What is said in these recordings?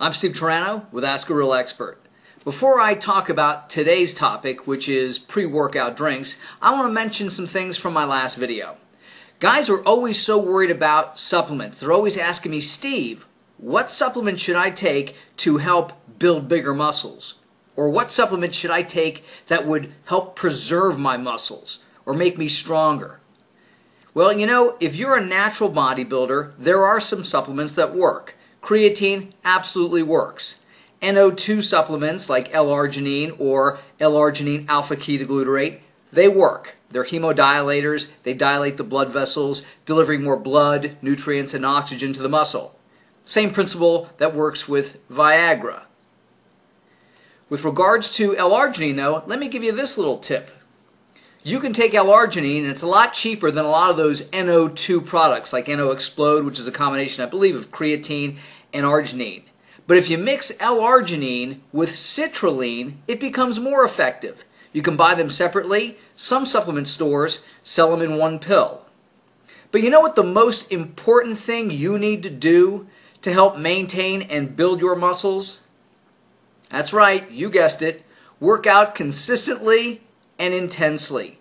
I'm Steve Turano with Ask a Real Expert. Before I talk about today's topic, which is pre workout drinks, I want to mention some things from my last video. Guys are always so worried about supplements. They're always asking me, Steve, what supplement should I take to help build bigger muscles? Or what supplement should I take that would help preserve my muscles or make me stronger? Well, you know, if you're a natural bodybuilder, there are some supplements that work. Creatine absolutely works. NO2 supplements like L-arginine or L-arginine alpha-ketoglutarate, they work. They're hemodilators, they dilate the blood vessels, delivering more blood, nutrients, and oxygen to the muscle. Same principle that works with Viagra. With regards to L-arginine though, let me give you this little tip. You can take L-arginine and it's a lot cheaper than a lot of those NO2 products like NO Explode, which is a combination, I believe, of creatine and arginine. But if you mix L-arginine with citrulline, it becomes more effective. You can buy them separately. Some supplement stores sell them in one pill. But you know what the most important thing you need to do to help maintain and build your muscles? That's right, you guessed it. Work out consistently and intensely.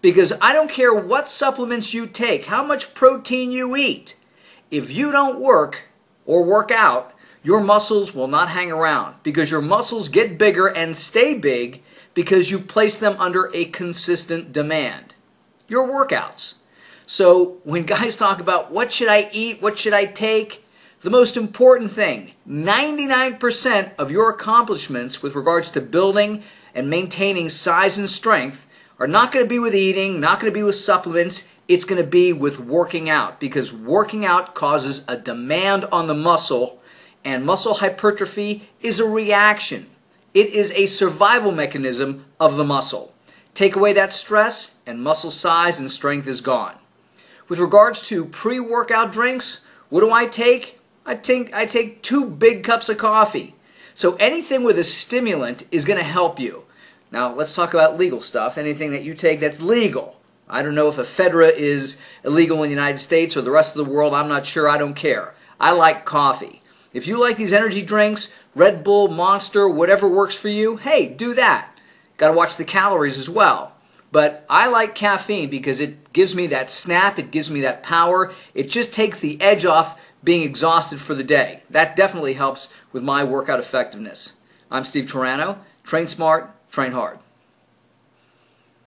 Because I don't care what supplements you take, how much protein you eat. If you don't work, or work out, your muscles will not hang around because your muscles get bigger and stay big because you place them under a consistent demand. Your workouts. So when guys talk about what should I eat, what should I take, the most important thing 99% of your accomplishments with regards to building and maintaining size and strength are not going to be with eating, not going to be with supplements it's going to be with working out because working out causes a demand on the muscle, and muscle hypertrophy is a reaction. It is a survival mechanism of the muscle. Take away that stress, and muscle size and strength is gone. With regards to pre workout drinks, what do I take? I take, I take two big cups of coffee. So anything with a stimulant is going to help you. Now, let's talk about legal stuff. Anything that you take that's legal. I don't know if ephedra is illegal in the United States or the rest of the world. I'm not sure. I don't care. I like coffee. If you like these energy drinks, Red Bull, Monster, whatever works for you, hey, do that. Got to watch the calories as well. But I like caffeine because it gives me that snap, it gives me that power. It just takes the edge off being exhausted for the day. That definitely helps with my workout effectiveness. I'm Steve Turano. Train smart, train hard.